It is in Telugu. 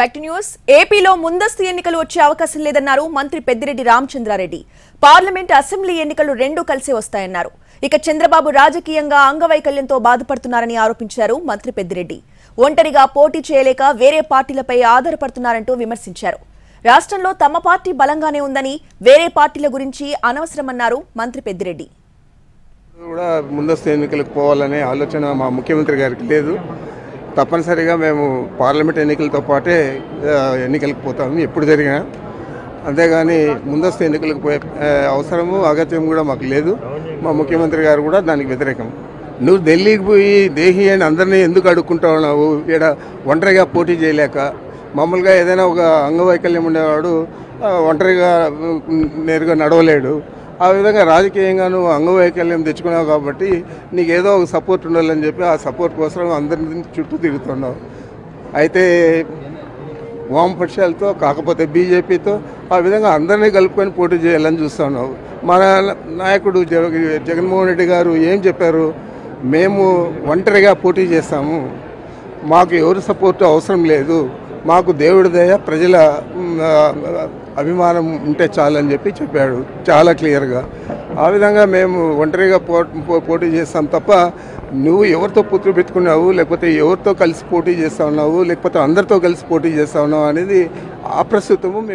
బ్యాక్ న్యూస్ ఏపీలో ముందస్తు ఎన్నికలు వచ్చే అవకాశం లేదన్నారు మంత్రి పెద్దిరెడ్డి రామచంద్రారెడ్డి. పార్లమెంట్ అసెంబ్లీ ఎన్నికలు రెండూ కలిసే వస్తాయన్నారు. ఇక చంద్రబాబు రాజకీయంగా అంగవైకల్యంతో బాధపడుతున్నారని ఆరోపించారు మంత్రి పెద్దిరెడ్డి. ఒంటరిగా పోటీ చేయలేక వేరే పార్టీలపై ఆధారపడుతున్నారంటూ విమర్శించారు. రాష్ట్రంలో తమ పార్టీ బలంగానే ఉందని వేరే పార్టీల గురించి అనవసరమన్నారు మంత్రి పెద్దిరెడ్డి. కూడా ముందస్తు ఎన్నికలకు పోవాలనే ఆలోచన మా ముఖ్యమంత్రి గారికి లేదు. తప్పనిసరిగా మేము పార్లమెంట్ ఎన్నికలతో పాటే ఎన్నికలకు పోతాము. ఎప్పుడు జరిగినా. అంతేగాని ముందస్తు ఎన్నికలకు పోయే అవసరము అగత్యం కూడా మాకు లేదు. మా ముఖ్యమంత్రి గారు కూడా దానికి వ్యతిరేకం. నువ్వు ఢిల్లీకి పోయి దేహి అని అందరినీ ఎందుకు అడుక్కుంటావు ఉన్నావు? ఇక్కడ ఒంటరిగా పోటీ చేయలేక మామూలుగా ఏదైనా ఒక అంగవైకల్యం ఉండేవాడు ఒంటరిగా నేరుగా నడవలేడు. ఆ విధంగా రాజకీయంగా నువ్వు అంగవైకల్యం తెచ్చుకున్నావు కాబట్టి నీకు ఏదో ఒక సపోర్ట్ ఉండాలని చెప్పి ఆ సపోర్ట్ కోసం అందరిని చుట్టూ తిరుగుతున్నావు. అయితే వామపక్షాలతో కాకపోతే బీజేపీతో ఆ విధంగా అందరినీ కలుపుకొని పోటీ చేయాలని చూస్తున్నావు. మన నాయకుడు జగ జగన్మోహన్ రెడ్డి గారు ఏం చెప్పారు? మేము ఒంటరిగా పోటీ చేస్తాము. మాకు ఎవరు సపోర్ట్ అవసరం లేదు. మాకు దేవుడి దయ ప్రజల అభిమానం ఉంటే చాలని చెప్పి చెప్పాడు. చాలా క్లియర్గా. ఆ విధంగా మేము ఒంటరిగా పో పో- పోటీ చేస్తాం తప్ప నువ్వు ఎవరితో పుత్రులు పెట్టుకున్నావు లేకపోతే ఎవరితో కలిసి పోటీ చేస్తా ఉన్నావు లేకపోతే అందరితో కలిసి పోటీ చేస్తా ఉన్నావు అనేది అప్రస్తుతము మేము